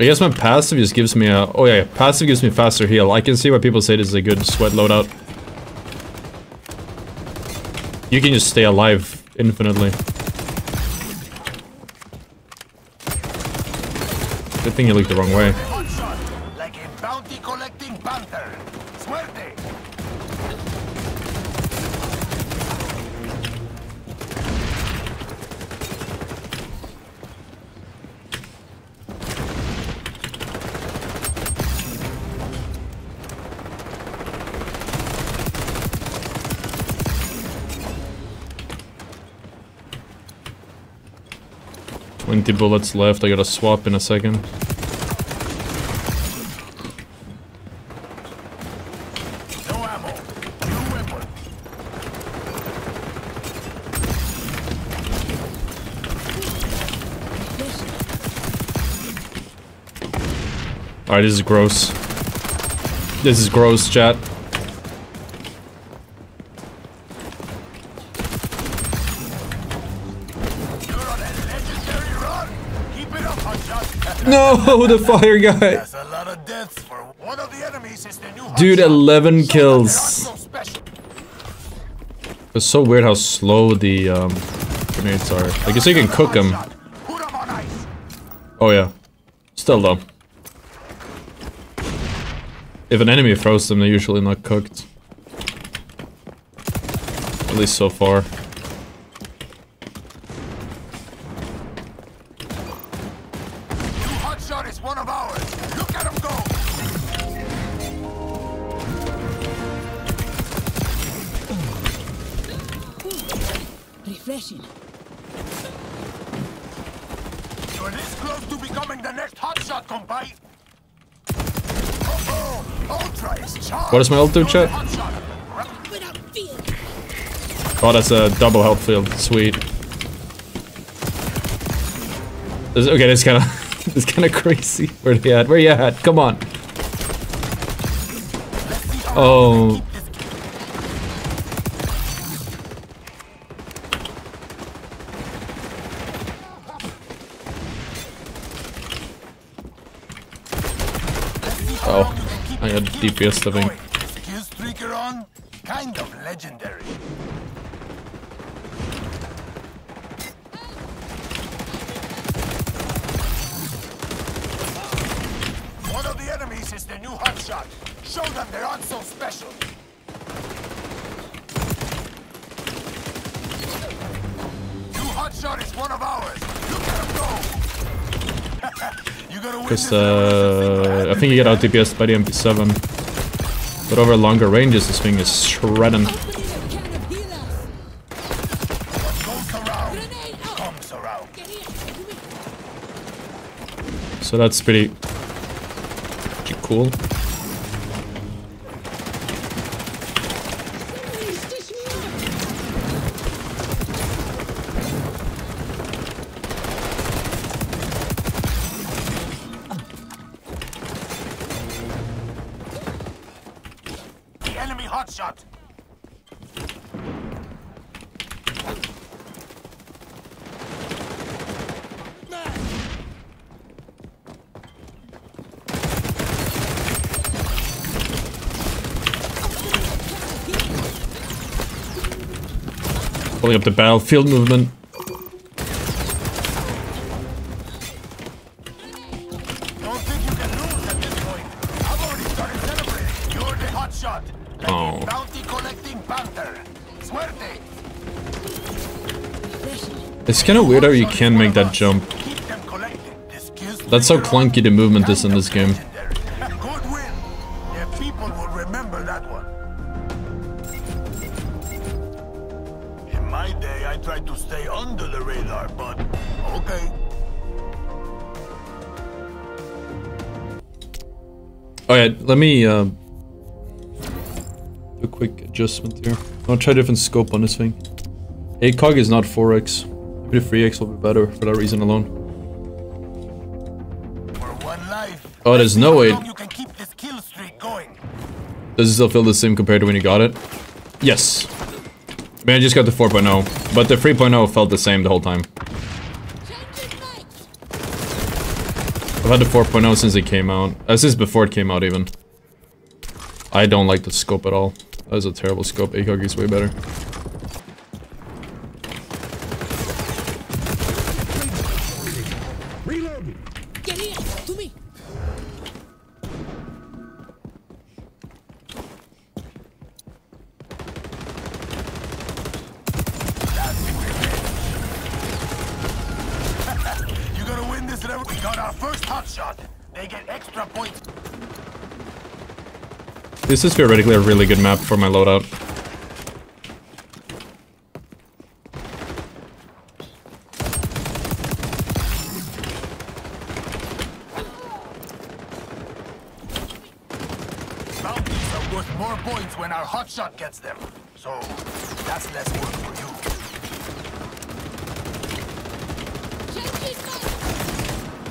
I guess my passive just gives me a... Oh yeah, passive gives me faster heal. I can see why people say this is a good sweat loadout. You can just stay alive infinitely. Good thing you looked the wrong way. 20 bullets left. I gotta swap in a second. Alright, this is gross. This is gross, chat. No, the fire guy. That's a lot of deaths for one of the enemies is the new Dude, 11 kills. they're not so special. It's so weird how slow the um, grenades are. I guess you can cook them. Hotshot. Put 'em on ice. Oh yeah. Still though. If an enemy throws them, they're usually not cooked. At least so far. What does my ult do, chat? Oh, that's a double health field. Sweet. This, okay, that's kind of it's kind of crazy. Where they at? Where you at? Come on. Oh, I got DPS stuffing. Skill streaker on? Kind of legendary. One of the enemies is the new hotshot. Show them they aren't so special. New hotshot is one of ours. Look at him go. you gonna win Because uh, I think you get out DPS by the MP7. But over longer ranges, this thing is shredding. So that's pretty, pretty cool. Bounty collecting panther. Suerte. Refreshing. It's kind of weird how you can make that jump. Keep them collected. The skills That's how clunky the movement is in this game. Let me uh, do a quick adjustment here. I'll try a different scope on this thing. ACOG is not 4x. Maybe the 3x will be better for that reason alone. For one life. Oh, there's no way. you can keep this kill streak going. Does it still feel the same compared to when you got it? Yes. I mean, I just got the 4.0, but the 3.0 felt the same the whole time. I've had the 4.0 since it came out. Uh, since before it came out, even. I don't like the scope at all. That was a terrible scope. ACOG is way better. This is theoretically a really good map for my loadout. Bounties are worth more points when our hot shot gets them. So that's less work for you. Check this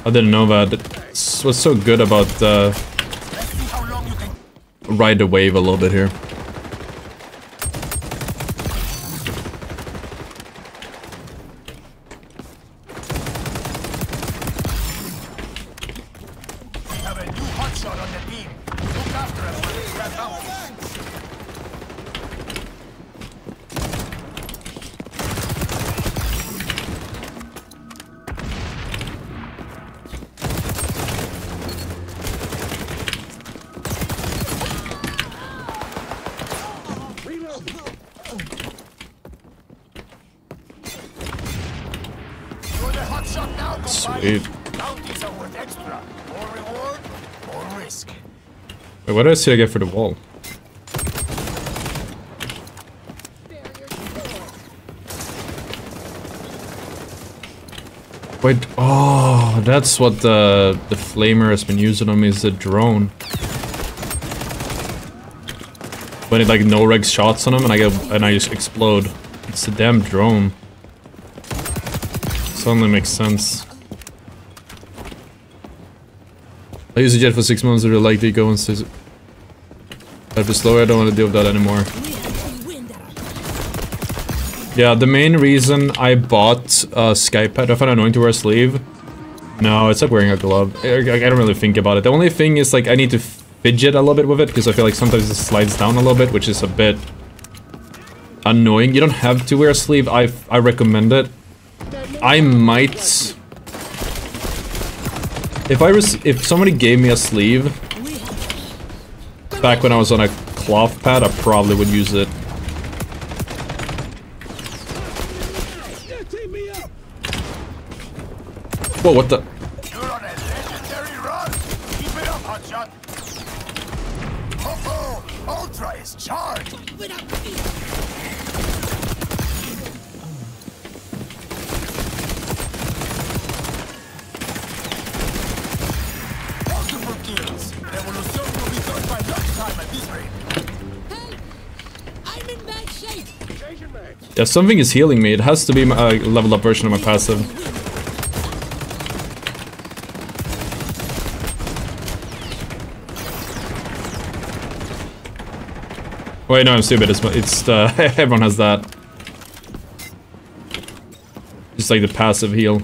out. I didn't know that. What's so good about uh, Let's see how long you can. Ride the wave a little bit here. Risk. Wait, what did I see I get for the wall? Wait, oh, that's what the the flamer has been using on me is the drone. When it like no reg shots on him and I get and I just explode. It's the damn drone. Suddenly makes sense. I used a jet for six months. I really liked. Go and says That'd be slower. I don't want to deal with that anymore. Yeah, the main reason I bought uh, a SkyPAD, I find annoying to wear a sleeve. No, it's like wearing a glove. I, I I don't really think about it. The only thing is like I need to fidget a little bit with it because I feel like sometimes it slides down a little bit, which is a bit annoying. You don't have to wear a sleeve. I I recommend it. I might. If I was, if somebody gave me a sleeve back when I was on a cloth pad, I probably would use it. Whoa, what the? Yeah, if something is healing me. It has to be my uh, leveled up version of my passive. Wait, no, I'm stupid. It's, it's uh, everyone has that. Just like the passive heal.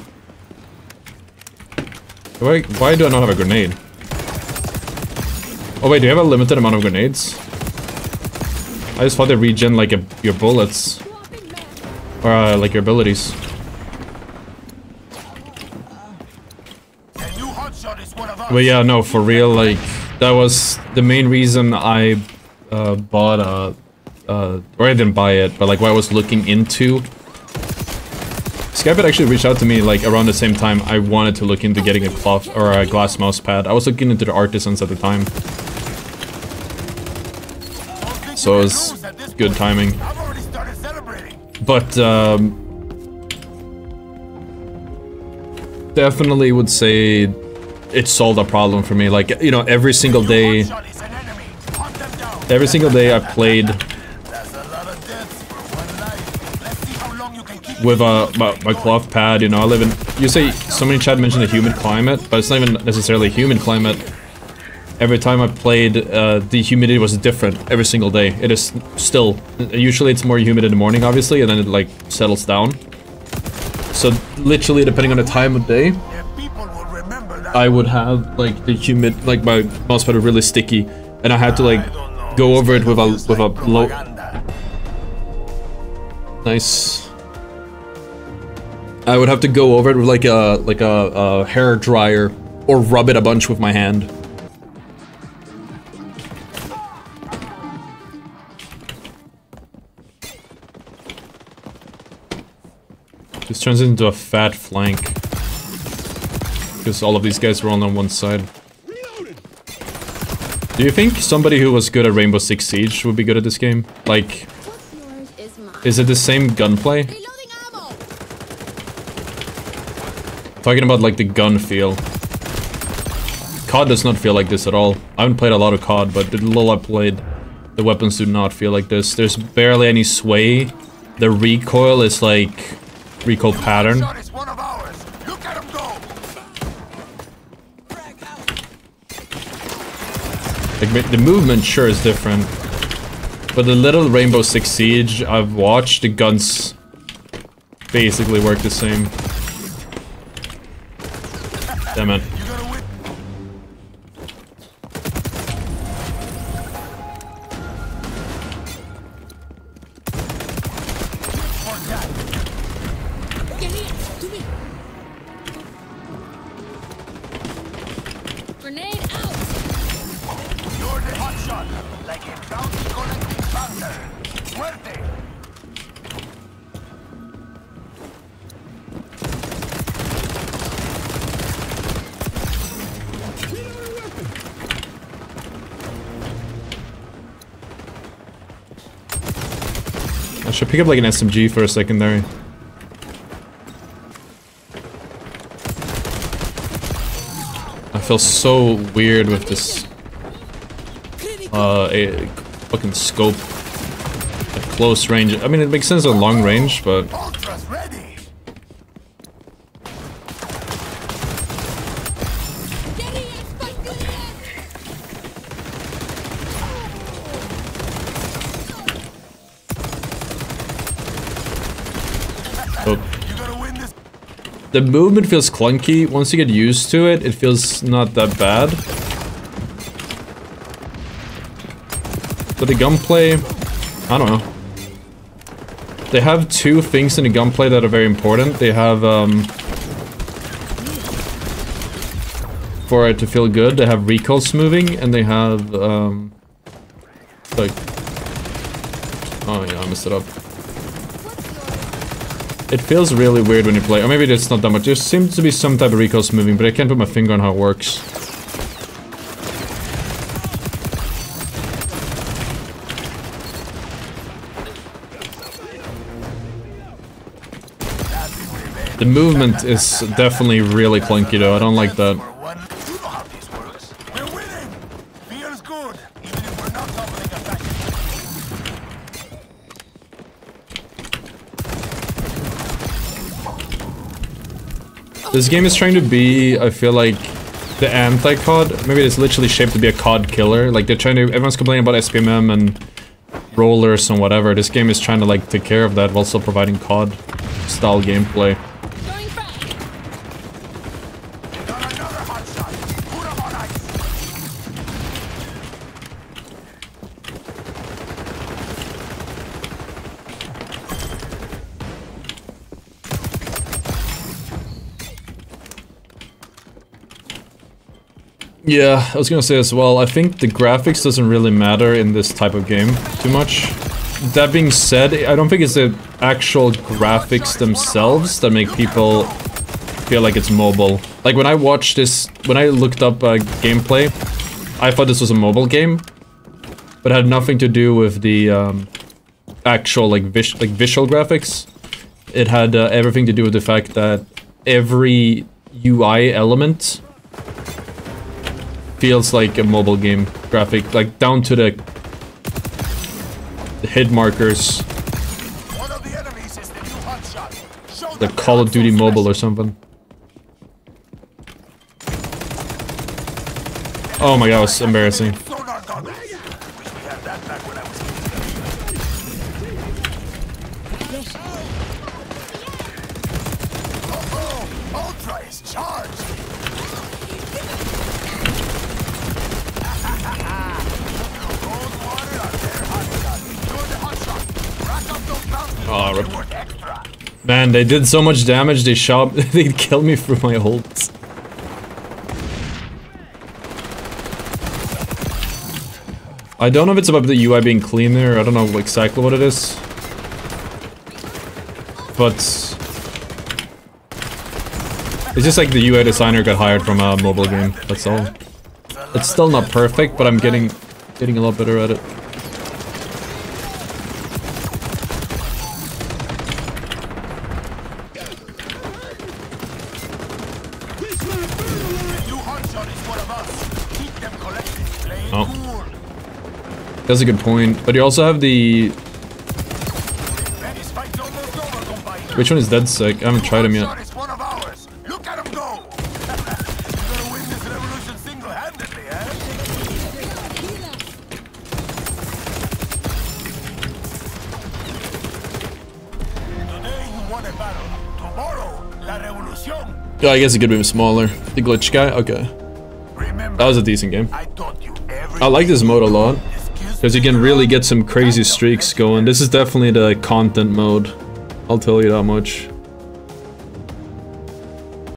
Why, why do I not have a grenade? Oh wait, do you have a limited amount of grenades? I just thought they regen like a, your bullets. Or uh, like your abilities. But yeah, no, for real, like, that was the main reason I uh, bought a, uh, or I didn't buy it, but like what I was looking into. SkyPAD actually reached out to me like around the same time I wanted to look into getting a cloth or a glass mouse pad. I was looking into the artisans at the time, so it was good timing. But um, definitely would say it solved a problem for me. Like you know, every single day, every single day I played That's a with uh, my, my cloth pad. You know, I live in. You say so many chat mentioned a humid climate, but it's not even necessarily a humid climate. Every time I played, uh, the humidity was different every single day. It is still. Usually, it's more humid in the morning, obviously, and then it like settles down. So literally, depending on the time of day, I would have like the humid, like my mouse pad was really sticky, and I had to like go over it with a with a low. Nice. I would have to go over it with like a like a, a hair dryer or rub it a bunch with my hand. This turns into a fat flank. Because all of these guys were on one side. Do you think somebody who was good at Rainbow Six Siege would be good at this game? Like, is it the same gunplay? Talking about like the gun feel. COD does not feel like this at all. I haven't played a lot of COD, but the little I played, the weapons do not feel like this. There's barely any sway. The recoil is like recoil pattern. Shot is one of ours. Look at him go. Like the movement sure is different. But the little Rainbow Six Siege I've watched, the guns basically work the same. Damn it. I should pick up like an SMG for a secondary. I feel so weird with this uh a fucking scope at close range. I mean it makes sense at long range, but the movement feels clunky. Once you get used to it, it feels not that bad. But the gunplay, I don't know. They have two things in the gunplay that are very important. They have, um... For it to feel good, they have recoil smoothing, and they have, um... Like... Oh yeah, I messed it up. It feels really weird when you play, or maybe it's not that much. There seems to be some type of recoil smoothing, but I can't put my finger on how it works. The movement is definitely really clunky though, I don't like that. For one. You know how this works. We're winning. Feels good. Even if we're not doubling attack. This game is trying to be, I feel like, the anti-COD. Maybe it's literally shaped to be a COD killer. Like they're trying to, everyone's complaining about SBMM and rollers and whatever. This game is trying to like take care of that while still providing COD style gameplay. Going back. Got another hot shot. Put him on ice. Yeah, I was gonna say as well, I think the graphics doesn't really matter in this type of game too much. That being said, I don't think it's the actual graphics themselves that make people feel like it's mobile. Like when I watched this, when I looked up uh, gameplay, I thought this was a mobile game, but had nothing to do with the um, actual like vis like visual graphics. It had uh, everything to do with the fact that every UI element feels like a mobile game graphic, like down to the, the hit markers, One of the enemies is the new hot shot. Show the Call of Duty Mobile or something. Oh my god, it was embarrassing. Sonar goggles. Wish we had that back when I was Yes. Oh, Ultra is charged. Man, they did so much damage, they shot- they killed me through my ults. I don't know if it's about the UI being clean there, I don't know exactly what it is. But... It's just like the UI designer got hired from a mobile game, that's all. It's still not perfect, but I'm getting getting a lot better at it. The new hotshot is one of us. Keep them collected. Play it Oh. cool. That's a good point. But you also have the... Benny's fight's almost over, combiner. Which one is dead sick? I haven't tried him yet. Hotshot is one of ours. Look at him go. You're gonna win this revolution single-handedly, eh? Today you won a battle. Tomorrow, la revolución. Yeah, I guess it could be smaller. The glitch guy? Okay. That was a decent game. I taught you every I like this mode a lot. Because you can really get some crazy streaks going. This is definitely the content mode. I'll tell you that much.